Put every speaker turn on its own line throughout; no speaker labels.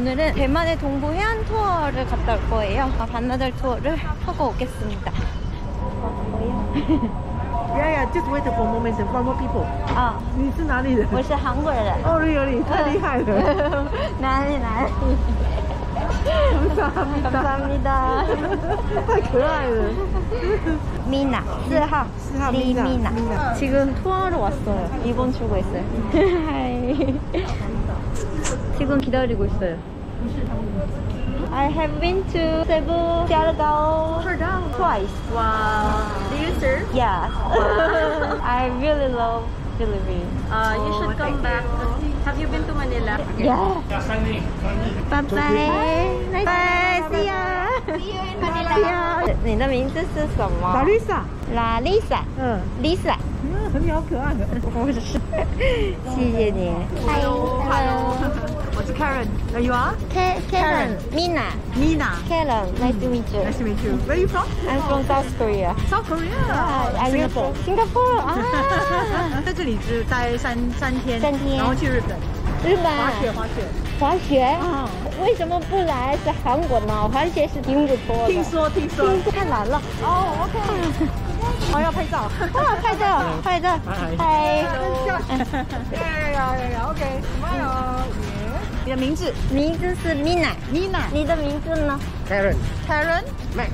오늘은 대만의 동부 해안 투어를 갔다 올 거예요. 아, 반나절 투어를 하고 오겠습니다. 어, 뭐야?
Yeah, yeah, just wait for a moment. One more people.
啊，
你是哪里人？
我是韩国人。
哦，really，太厉害了。
哪里哪里？
감사합니다.
감사합니다.
太可爱了。
미나, 4号,
스하
리
미나,
미나.
미나.
지금 투어하러 왔어요. 일본 출고했어요. 하이. 지금 기다리고 있어요. I have been to Cebu, Siargao, twice.
Wow. Do you surf?
Yeah. I really love Philippines.
Uh, you should come back. Have you been to Manila?
Yeah. Bye bye. Bye. See ya.
See you in
See ya. 你的名字是什么
Larissa，
La Lisa.
嗯，
Lisa.
嗯，你好可爱的。
不是，谢谢你。Hi, hello.
我是 Karen。Are you are?
Ka- Karen, Mina,
Mina.
Karen. Nice to meet you.
Nice to meet you. Where are you from?
I'm from South Korea.
South Korea.
Ah, from Singapore? Ah,
在这里只待三三天，
三天
然后去日本
日本
滑雪滑雪。
滑雪
啊
为什么不来是韩国呢？滑雪是挺不错的。
听说听说。
太难了。
哦，OK。哦，要拍照。
啊，拍照，拍照，嗨。
哎呀呀呀，OK。你的名字
名字是
Mina，Mina。
你的名字呢
Karen
Karen。
Max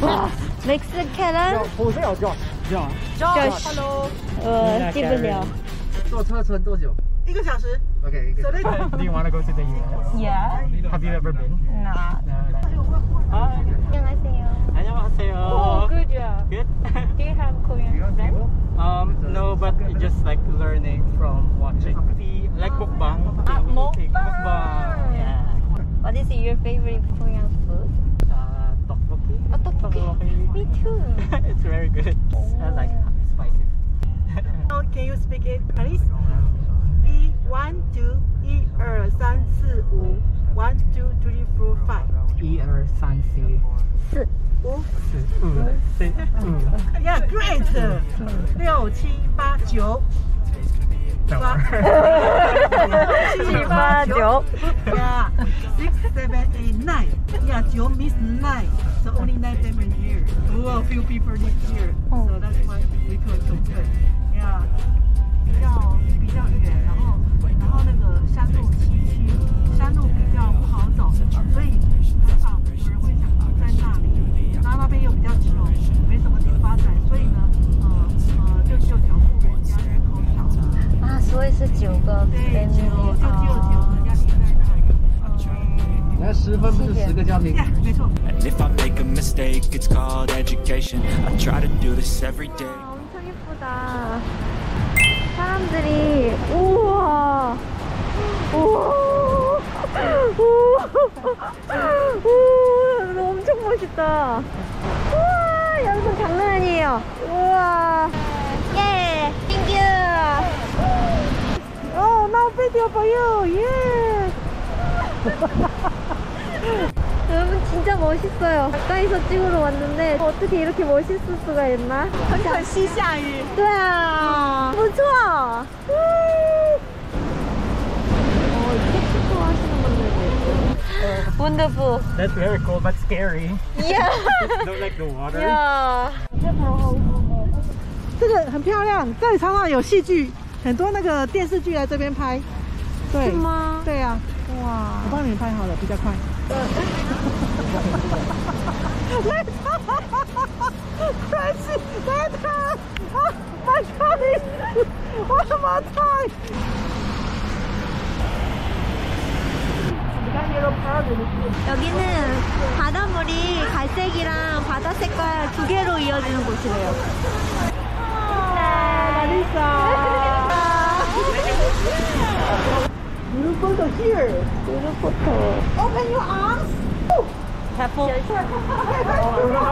哇，Max
Karen，Jose or Josh Josh
Josh
Hello。
呃，记不了。
坐车程多久
一个小时。
？OK，一个
So
小时.
Do you want to go to the US?
Yeah.
Have you ever been?
Nah.
Hi.
안녕하세요.
안녕하세요.
Oh, good job.
Good.
Do you have Korean friends?
um, no, but just like learning from watching. The like mukbang.
Ah,
eating
mukbang.
mukbang. Yeah.
What is your favorite Korean food?
Uh, tteokbokki.
Oh, tteokbokki. Me too.
it's very good. I like spicy.
Oh, can you speak it, please? 一 one two 一二三四五 one two three four five
一二三四
四
五
四五四五。
Yeah, great. 六七八九
等会
八
儿。
七八九。
Yeah, six seven eight nine. Yeah, 九 means nine. So only nine family here. Oh, a few people live here. So that's why we could so good. Yeah. 比较比较远，然后然后那个山路崎岖， 山路比较不好走，所以很少有人会想住在那里。然后那边又比较穷，没什么地发展，所以呢，呃呃，就只有九户人家，人口少。
啊，所以是九个
对，只
family
有就只有九
啊。
个家庭在那里。
那十分不是十个家庭。
Yeah，没错。
And if I make a mistake, it's called education. I try to do this every day.
아, 엄청 예쁘다. 사람들이 우와 우와 우와 우와 엄청 멋있다. 우와 연속 장난 아니에요. 우와 예 땡큐.
Oh, now video for you. Yeah.
여러분 진짜 멋있어요. 가까이서 찍으러 왔는데 어떻게 이렇게 멋있을 수가 있나?
很可惜下雨。
对啊，不错。 Wonderful.
That's very cold but scary.
Yeah.
don't like the water.
Yeah.
这个很漂亮，这里常常有戏剧，很多那个电视剧来这边拍。对
吗？
对呀、啊。
哇！
我帮你们拍好了，比较快。Crazy! That! Oh my God! What am I?
여기는 바닷물이 갈색이랑 바다 색깔 두 개로 이어지는 곳이래요.
You go to here.
유로포토.
Open your arms.
대포. 와,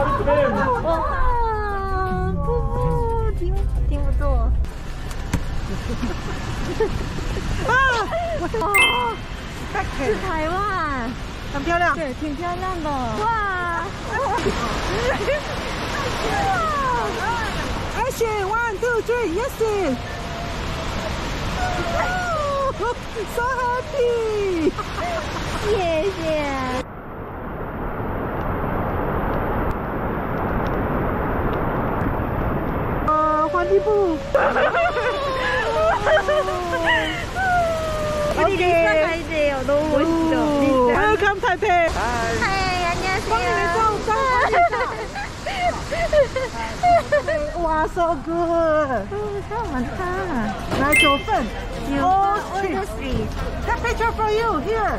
부부. 딩, 딩不错. 啊，是台湾，
很漂亮。
对，挺漂亮的。哇
，Action! One, two, three. Yes. Oh, so happy.
谢。
啊，环地步。
우 사람
탓해.
하이, 안녕하세요.
와, so good.
사람 많다.
Nice open.
You
oh,
on the street.
Take picture for you here.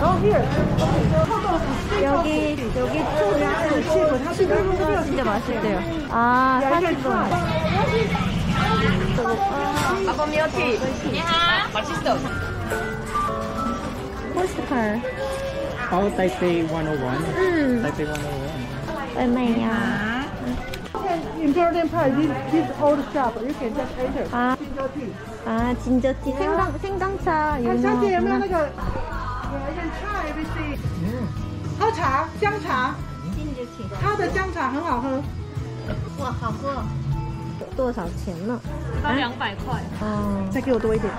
Oh, here.
여기 여기
초랑 지금
진짜 맛있대요. 아, 사진 좀. 아빠 미어티. 야, 맛있어. 스트칼.
Oh, Taipei 101.
음,
Taipei 101.
얼마야?
important part. This this old shop. You can just enter.
아,
金州地。
아, 진저티 생강, 생강차
看小姐有没有那
유명하구나.
个？You can try everything. 喝茶，姜茶，
진저티.
它的姜茶很好喝。
哇，好喝。 多少钱呢？
要两百块。
哦，
再给我多一点。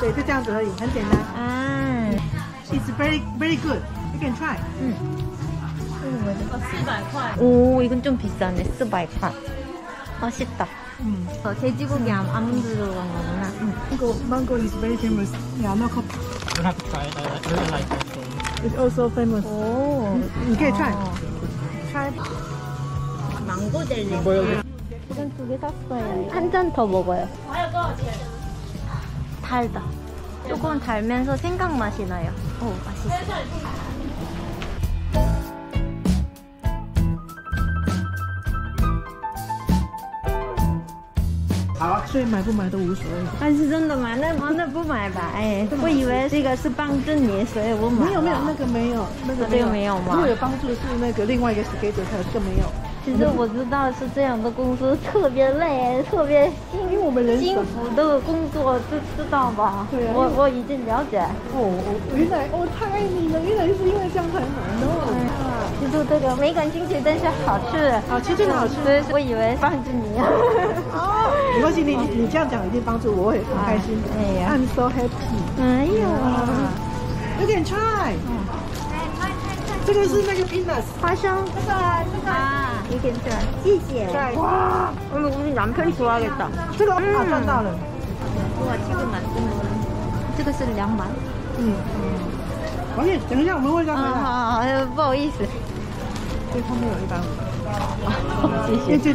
对，就这样子而已，很简单。
啊，
It's very very good. You can try.
四百块。
오, 이건 좀 비싸네. 스바이파. 맛있다.
嗯
어, 돼지고기 암, 아몬드 들어간 거구나. 응.
Mango mango is very famous. Yeah, no coffee.
You have to try it. I really like it.
It's also famous.
오.
你可以 try.
어.
Try.
망고 젤리.
Boiled
이건 두 개 샀어요. 한 잔 더 먹어요. 달다. 조금 달면서 생강 맛이 나요. 오, 맛있어.
所以买不买都无所谓。
但是真的吗？那那不买吧？哎，我以为这个是帮助你，所以我买。
没有没有，那个没有，那个
这个没有吗
如果有帮助是那个另外一个 schedule，才有这个没有。
其实我知道是这样的公司特别累，特别
因为我们人
辛苦的工作，知知道吧？
对啊
我我已经了解。
哦，我原来我太爱你了，原来是因为这样才买的。
其实这个没感兴趣，但是好吃。
好吃真的好吃
所以我以为帮助你。
哦，没关系，你你这样讲一定帮助我，我也很开心。
哎呀
I'm so happy。
哎呀，
有点 try。这个是那个 peanuts。
花生。这个这个啊，有点吃。谢谢。
try。
와, 오늘 우리 남편 좋아하겠다.
这个啊赚到了。
와, 지금 만드는 거. 这个是两百。
嗯。王姐，等一下，我们问一下回来。
啊，呃不好意思。
对，后面有一百五。
谢谢。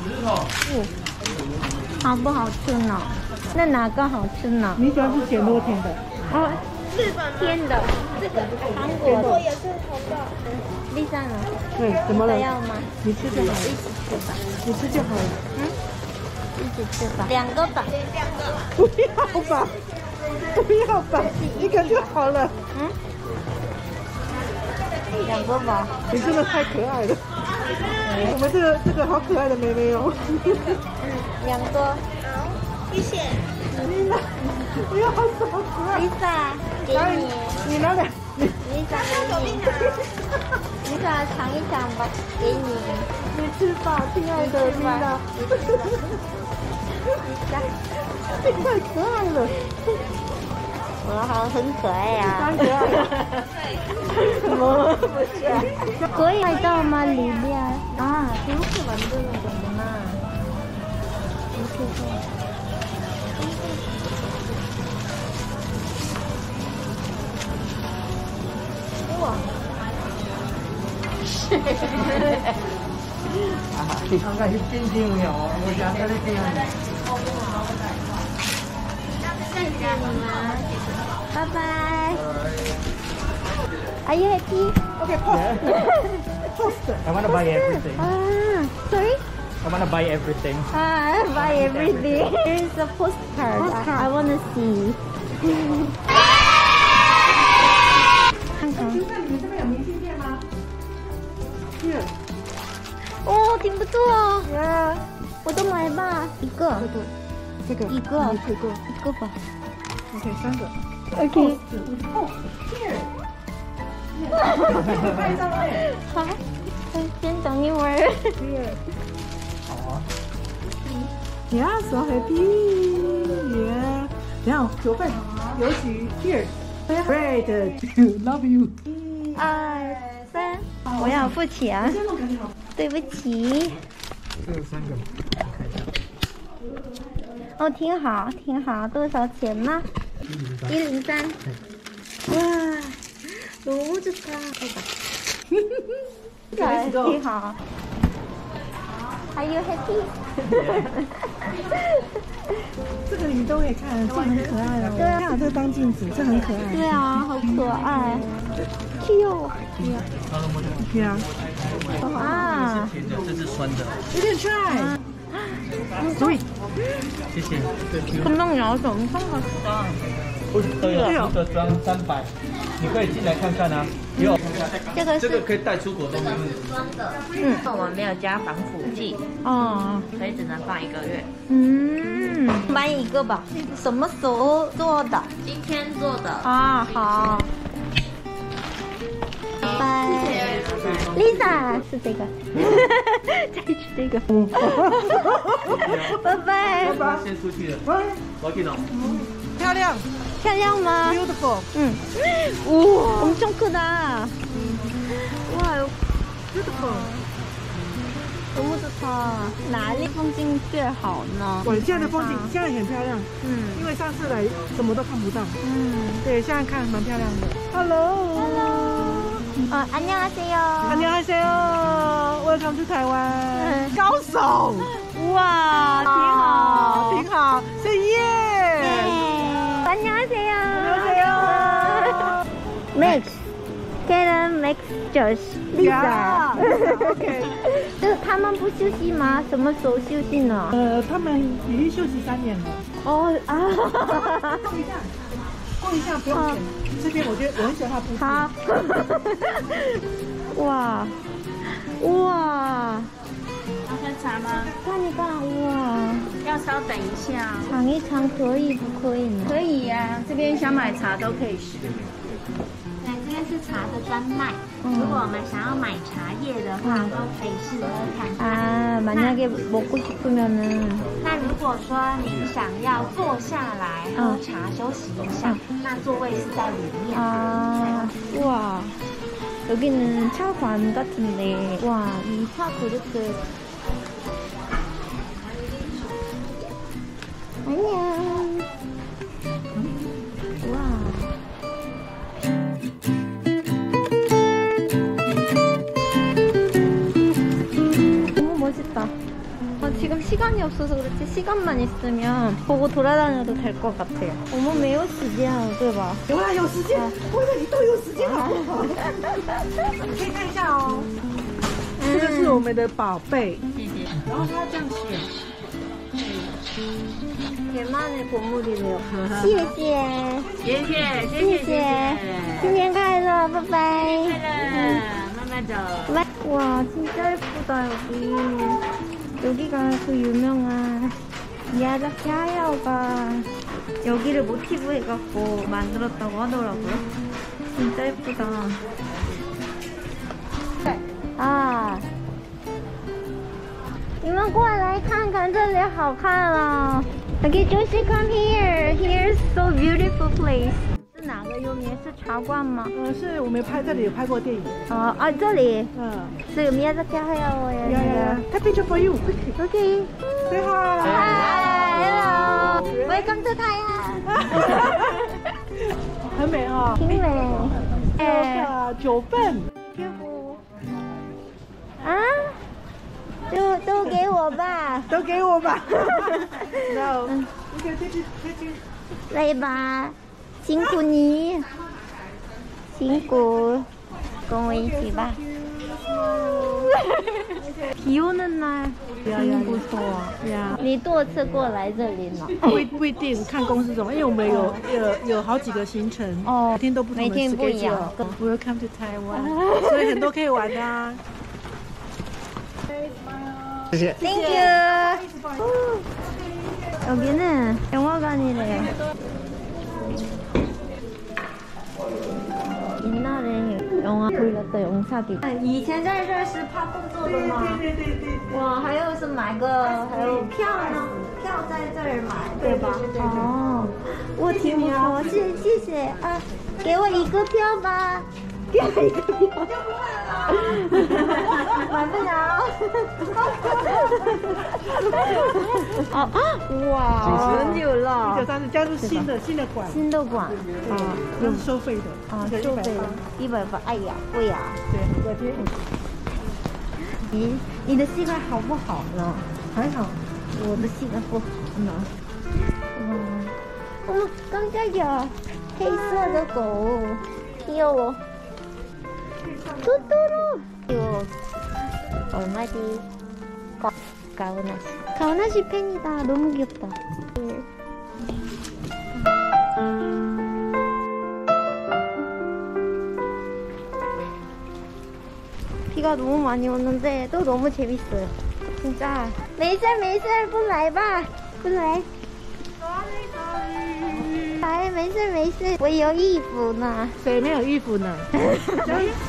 오. 好不好吃呢？那哪个好吃呢？
你喜欢吃咸多甜的？
啊，日本，甜的，这个韩国的。也是好的。Lisa 呢？
对，怎么了
还？要吗？
你吃就好了，
一起吃吧，
你吃就好了。
嗯一起吃吧。两个吧。
两个不要吧，不要吧，一个就好了。
嗯。两个吧。
你真的太可爱了。我们这个这个好可爱的妹妹哦。
两个。
你拿，不要这么可爱。
Lisa，给
来
你。
你拿两，你
Lisa 给你。Lisa 尝一尝吧，给你。
你吃吧，亲爱的丽娜。你 太可爱了，
我好像很可爱呀、
太可爱了。
什么不是？可以拍照吗？里面啊，이렇게만드는거구나。이렇게 해서 우와.
아까 힙진징이요. 우리 아까 힙진.
Bye bye. Are you happy?
Okay. Yeah.
I want to buy everything.
Ah, sorry?
I want to buy everything.
Ah, buy everything. everything. There is a postcard.
postcard.
I, I want to see. Here. Oh, 挺不错哦。Yeah. 我都买吧，一个。
这个。这个。
一个。
这个。
一个吧。
OK，三个。
OK，
哦，here，拍照哎
好，先等一会儿。
，here。Yeah, so happy. Yeah. 然后九份邮局 here. Great. Love you.
二三，我要付钱。对不起。
这有三个。
哦，挺好，挺好，多少钱呢？一零三。哇，너무좋다。对，挺好。Are you happy？
这个你都可以看，这个很可爱哦。
对啊
看这个当镜子，这很可爱。
对啊，好可爱。Q
对啊，
啊，
甜的，这是酸 的。
有点 try。Sweet。
谢谢。
금방 나와서 엄청 맛있다.
不都有一个装三百，你可以进来看看啊。有，
这个是
这个可以带出国都没问题。
嗯
我们没有加防腐剂，
哦，
所以只能放一个月。
嗯，买一个吧。什么时候做的？
今天做的，
啊，好。 拜。Lisa 是这个，再吃这个。拜拜。
先出去了，我给你。
漂亮
漂亮吗？
，beautiful。
嗯。哇，엄청크다。哇，
beautiful。
너무좋다。哪里风景最好呢？
我现在的风景现在很漂亮，
嗯
因为上次来什么都看不到。
嗯。
对，现在看蛮漂亮的。Hello。
Hello。 어, 안녕하세요.
안녕하세요. Welcome to Taiwan. 高手，
哇，挺好，
挺好。Say yes.
네. 안녕하세요.
안녕하세요.
Max. Karen Max Josh.
Lisa.
Lisa.
OK.
这个他们不休息吗？什么时候休息呢？
呃，他们已经休息三年了。
哦啊，
逛一下，逛一下不用钱。 这边我觉得我很喜欢它布置。
好。哇哇，
要喝茶吗？
看一看哇，
要稍等一下。
尝一尝可以不可以呢？
可以呀、这边想买茶都可以试。
对，这边是茶的专卖。
嗯
如果我们想要买茶叶的话，都可以试喝看看。
아 만약에 먹고 싶으면은
那如果说您想要坐下来喝茶休息一下，那座位是在里面。
아 우와 여기는 차관 같은데 와 이 차 그릇들 안녕 멋있다 아, 지금 시간이 없어서 그렇지 시간만 있으면 보고 돌아다녀도 될 것 같아요 어머 매우 时间对吧
有啊，有时间，或者你都有时间好不好？你可以看一下哦。这个是我们的宝贝，
谢谢。
然后它这样写，
대만의 보물이래요. 谢谢,
谢谢，谢
谢谢,新年快乐,拜拜.
快 乐，慢慢走。
와, 진짜 예쁘다, 여기. 여기가 그 유명한 미야자키 하야오가 여기를 모티브 해갖고 만들었다고 하더라고요. 진짜 예쁘다. 아. 你们过来看看，这里好看啊！Okay, Josie, come here. Here's so beautiful place. 茶馆吗？
嗯，是我们拍这里有拍过电影。
哦哦，这里。
嗯。
是有名字叫什么
呀？呀呀，Happy to for you。
OK。
你
好。Hello。Welcome to。
很美啊、
挺美。
哎、九份。
啊？都都给我吧。
都给我吧。no。OK，这这。
来吧。辛苦你。辛苦，跟我一起吧。 비 오는 날挺不错。
呀，
你多次过来这里呢？
不一不一定看公司怎么，因为我们有有有好几个行程，
哦
每天都不同的
每天不一样
schedule Welcome to Taiwan，所以很多可以玩的啊。
谢谢。
Thank you. 오, 여기는 영화관이래요. 옛날에 영화 돌렸던 영사기. 以前在这是拍动作的吗？
对对对对。
哇，还有是买个还有票呢，票在这儿买对吧？哦，我挺不错，谢谢谢啊，给我一个票吧， 掉一个掉，就不会了。满分了！啊啊！哇，很久了，
一九三十，加入新的新的馆，
新的馆啊，
这是收费的
啊，收费一百八，哎呀，贵呀，
对，我觉得
很。咦，你的膝盖好不好呢？
还好，
我的膝盖不好呢。哇，我们刚刚有黑色的狗，哟。 토토로. 이거 얼마지? 가, 가오나시. 가오나시 팬이다. 너무 귀엽다. 비가 너무 많이 오는데 또 너무 재밌어요. 진짜. 没事没事，不来吧，不来。 来，没事没事，我有衣服呢。
谁没有衣服呢？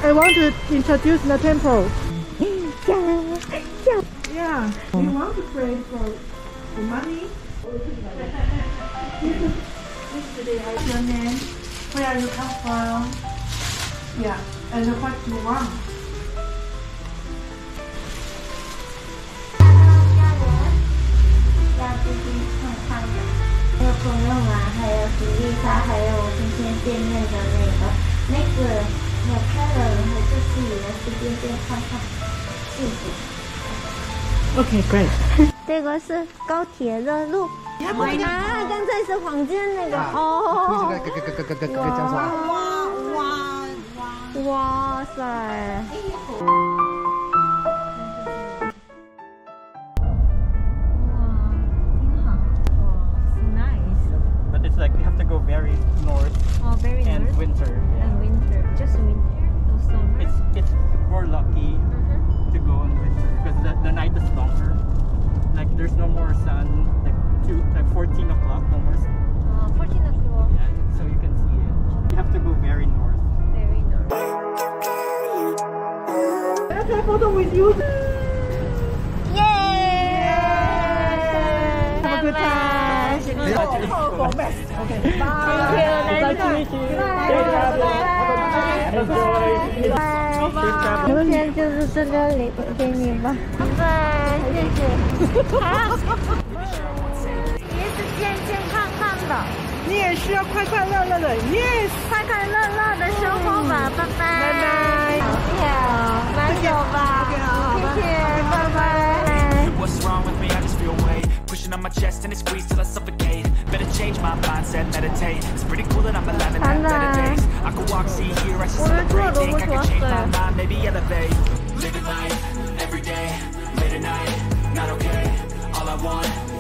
I want to introduce the temple.
讲讲，
Yeah. You want to pray for the money? What's your name? Where you come from? Yeah. And what you want?
迪丽莎，还有我今天见面的那个那个有客人，还是自己的随便便看看，谢谢。
Okay, great.
这个是高铁的路。啊，刚才是黄金那个哦。
可以可以可以可以可以可以这样说啊。
哇塞！
Go very north
Oh, very
and
nice.
winter. Yeah.
And winter, just winter, no summer.
It's it's more lucky
Mhm.
to go in winter because the, the night is longer. Like there's no more sun. Like two like 14 o'clock, no more sun.
아, 14 o'clock.
Yeah, so you can see it. You have to go very north.
Very north.
Can I take photo with you? Oh, for mess. Okay. Bye.
Thank you. Nice. Bye. Bye. 今天就是这个礼物给你吧，拜。拜，谢谢。好，也是健健康康的，
你也是要快快乐乐的，yes。
快快乐乐的生活吧，拜。拜。
拜。拜
好跳，慢走吧，谢谢，拜拜。
pushing on my chest and it squeezed till I suffocate Better change my mindset, meditate. It's pretty cool that I'm alive and have
better days
I could walk, see, here, I
see the Think I can change my
mind, maybe elevate. Living life, every day, late at night, not
okay. All
I
want